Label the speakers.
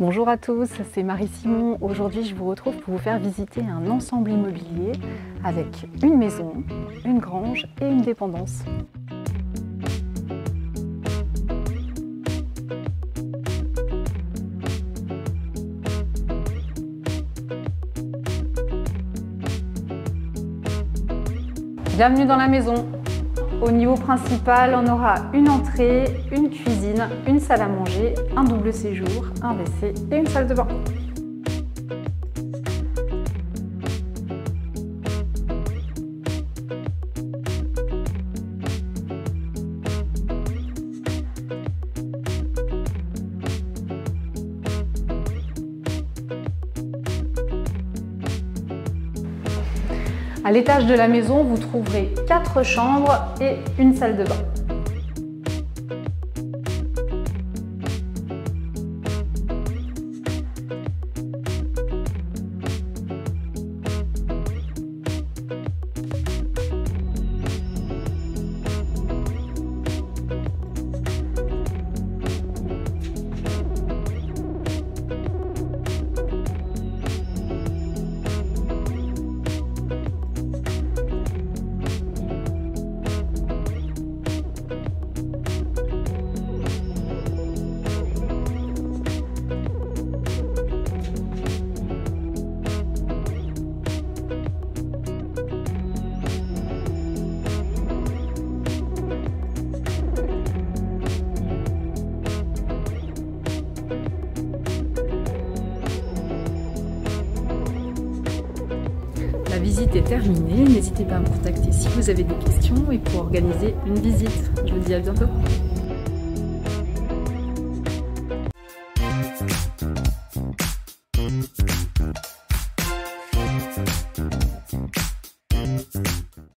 Speaker 1: Bonjour à tous, c'est Marie Simon. Aujourd'hui, je vous retrouve pour vous faire visiter un ensemble immobilier avec une maison, une grange et une dépendance. Bienvenue dans la maison. Au niveau principal, on aura une entrée, une cuisine, une salle à manger, un double séjour, un WC et une salle de bain. À l'étage de la maison, vous trouverez quatre chambres et une salle de bain. La visite est terminée, n'hésitez pas à me contacter si vous avez des questions et pour organiser une visite. Je vous dis à bientôt.